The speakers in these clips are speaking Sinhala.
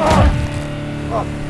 아! 아!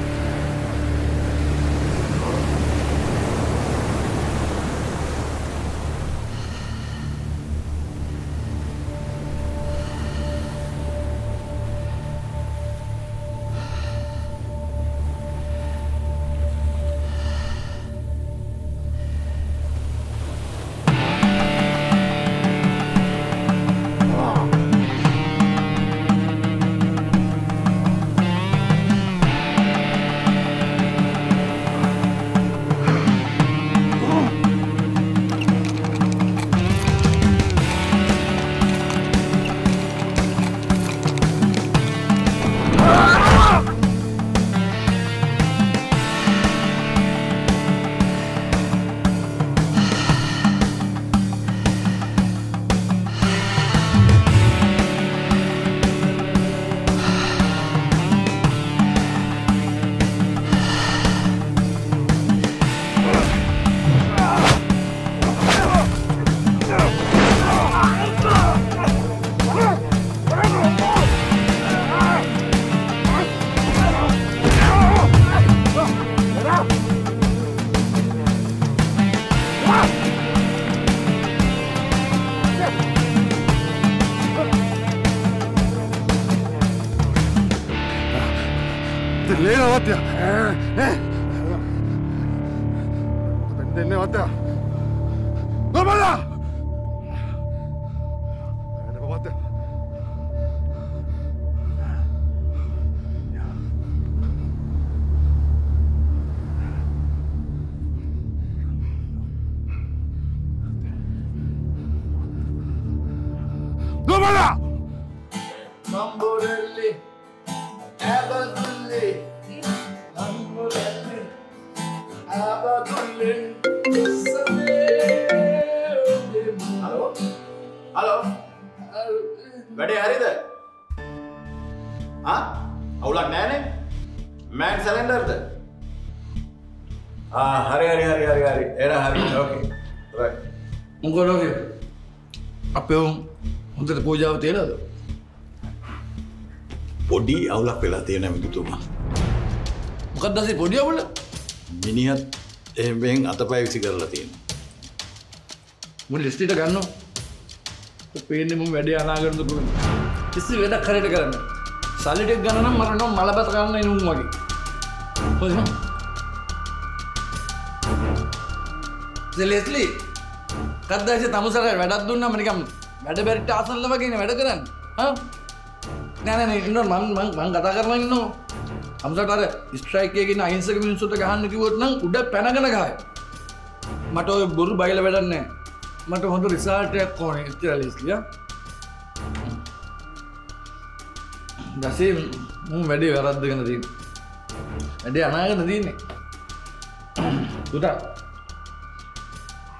Lei la battea! Denne battea! Non balla! Denne battea! Non balla! Non vorrei... Evan... වැඩේ හරිද ආ අවුලක් නෑනේ මෑන් සැලෙන්ඩර්ද ආ හරි හරි හරි හරි හරි එන හරි ඕකේ රයිට් මොකලෝක අපේ හොඳට පූජාව තියෙනද පොඩි අවුලක් වෙලා තියෙන මිතුතුමා මොකක් දසේ පොඩියවුල මිනිහත් එහෙමෙන් අතපය විසි කරලා තියෙන මුල ලිස්ටිට ගන්න පේනෙ මුම් වැඩේ අනාගරද පුළ කිසි වැඩක් කරට කරන්න. සල්ලිටක් ගණනම් මරනම් මලබත කරන්න එනුම් වගේ. ලෙස්ලි කදදාශ තමුසර වැඩත් දුන්න මනිකම් වැඩ බැරිට අසල්ල වගෙන වැඩ කරන්න නෑන ඉන්න මන් මං කතා කරන්න ඉන්න අම්සට අර ස්ට්‍රයිකයගෙන අයින්සක මිනිසුට ගහන්න කිවොත්නම් උඩ පැනගන ගහය. මට ඔය බොරු බයිල වැඩන්නේ මට හොඳ රිසාටයක් කෝන ස්තිරලිස්ලිය දසේ මු වැඩේ වැරද්දගෙන දී වැඩේ අනාගන දීන්නේ තුටා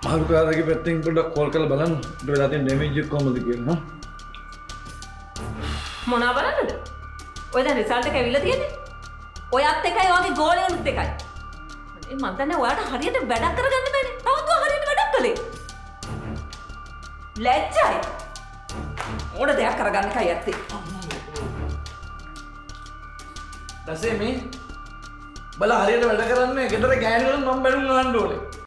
මාරුකාරගේ පැත්තිෙන් පොඩ කොල් කල බලන්න. වෙලාතින් ඩෙමේජක් කොමද කියන්න මොනා බලන්නද? ඔය දැන් රිසල්ට් එක ඇවිල්ලා තියෙන්නේ. ඔයත් එකයි ඔයාගේ ගෝලයනුත් එකයි. අනේ මන් දන්නේ ඔයාට හරියට වැඩක් කරගන්න බැරි තවත් ඔයා හරියට වැඩක් කළේ. ලැජ්ජයි. ඕන දෙයක් කරගන්න එකයි ඇත්තේ. දසේ මේ බල හරියට වැඩ කරන්න ගෙදර ගෑනුවල මම බැලුම් අහන්න ඕනේ.